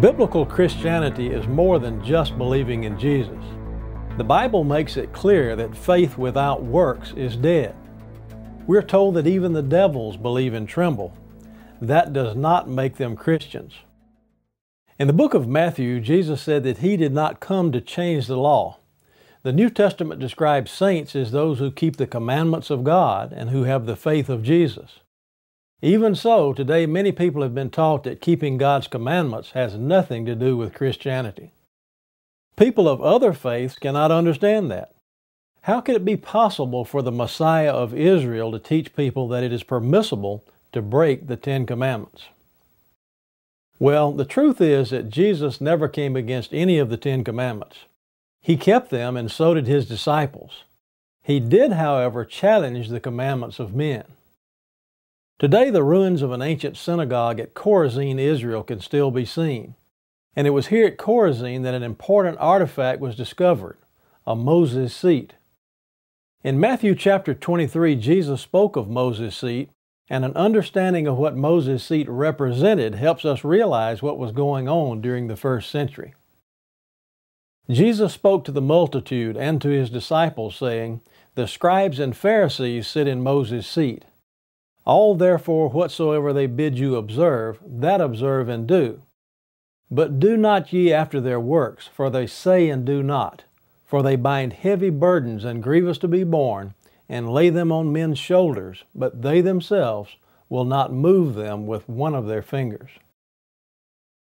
Biblical Christianity is more than just believing in Jesus. The Bible makes it clear that faith without works is dead. We're told that even the devils believe and tremble. That does not make them Christians. In the book of Matthew, Jesus said that He did not come to change the law. The New Testament describes saints as those who keep the commandments of God and who have the faith of Jesus. Even so, today many people have been taught that keeping God's commandments has nothing to do with Christianity. People of other faiths cannot understand that. How could it be possible for the Messiah of Israel to teach people that it is permissible to break the Ten Commandments? Well, the truth is that Jesus never came against any of the Ten Commandments. He kept them, and so did his disciples. He did, however, challenge the commandments of men. Today, the ruins of an ancient synagogue at Chorazin, Israel, can still be seen. And it was here at Chorazin that an important artifact was discovered a Moses seat. In Matthew chapter 23, Jesus spoke of Moses' seat, and an understanding of what Moses' seat represented helps us realize what was going on during the first century. Jesus spoke to the multitude and to his disciples, saying, The scribes and Pharisees sit in Moses' seat. All therefore whatsoever they bid you observe, that observe and do. But do not ye after their works, for they say and do not. For they bind heavy burdens and grievous to be borne, and lay them on men's shoulders, but they themselves will not move them with one of their fingers.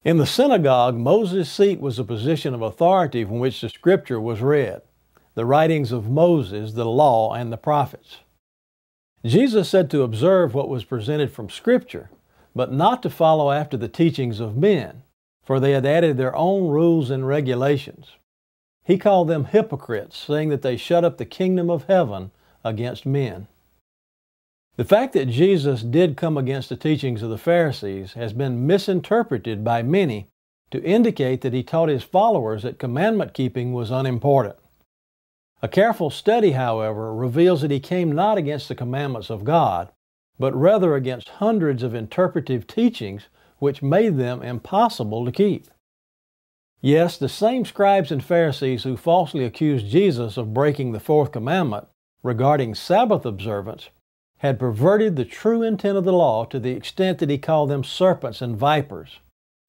In the synagogue, Moses' seat was a position of authority from which the Scripture was read, the writings of Moses, the law, and the prophets. Jesus said to observe what was presented from Scripture, but not to follow after the teachings of men, for they had added their own rules and regulations. He called them hypocrites, saying that they shut up the kingdom of heaven against men. The fact that Jesus did come against the teachings of the Pharisees has been misinterpreted by many to indicate that he taught his followers that commandment keeping was unimportant. A careful study, however, reveals that he came not against the commandments of God, but rather against hundreds of interpretive teachings which made them impossible to keep. Yes, the same scribes and Pharisees who falsely accused Jesus of breaking the fourth commandment regarding Sabbath observance had perverted the true intent of the law to the extent that he called them serpents and vipers,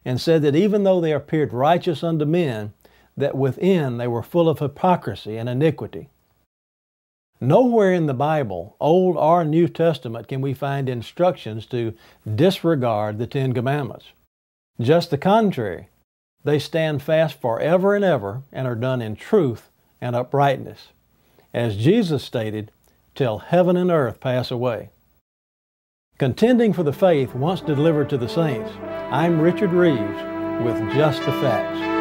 and said that even though they appeared righteous unto men, that within they were full of hypocrisy and iniquity. Nowhere in the Bible, Old or New Testament, can we find instructions to disregard the Ten Commandments. Just the contrary, they stand fast forever and ever and are done in truth and uprightness. As Jesus stated, till heaven and earth pass away. Contending for the faith once delivered to the saints, I'm Richard Rives with Just the Facts.